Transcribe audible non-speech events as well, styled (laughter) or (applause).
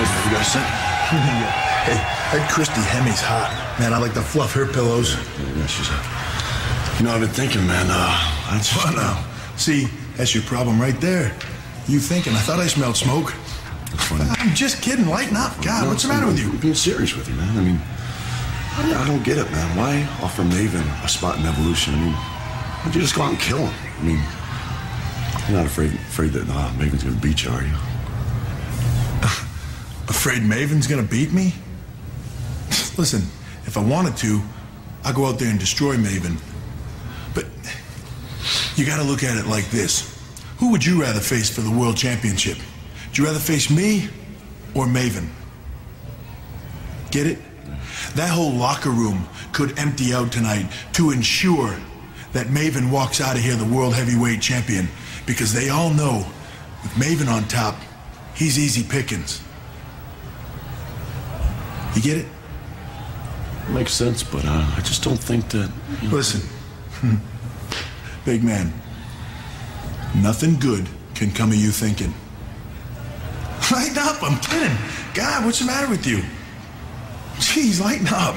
What you guys say? hey, that Christy Hemme's hot. Man, I like to fluff her pillows. Yeah, she's a. You know, I've been thinking, man. Uh, I just. Now? See, that's your problem right there. You thinking? I thought I smelled smoke. I'm just kidding. Lighten up. God, what's the matter with you? I'm being serious with you, man. I mean, I, I don't get it, man. Why offer Maven a spot in evolution? I mean, why don't you just go out and kill him? I mean, you're not afraid afraid that uh, Maven's gonna beat you, are you? Afraid Maven's gonna beat me? Listen, if I wanted to, I'd go out there and destroy Maven. But you gotta look at it like this. Who would you rather face for the world championship? Would you rather face me or Maven? Get it? That whole locker room could empty out tonight to ensure that Maven walks out of here the world heavyweight champion because they all know with Maven on top, he's easy pickings. You get it? Makes sense, but uh, I just don't think that. You know, Listen, (laughs) big man, nothing good can come of you thinking. (laughs) Lighten up, I'm kidding. God, what's the matter with you? Jeez, lighten up.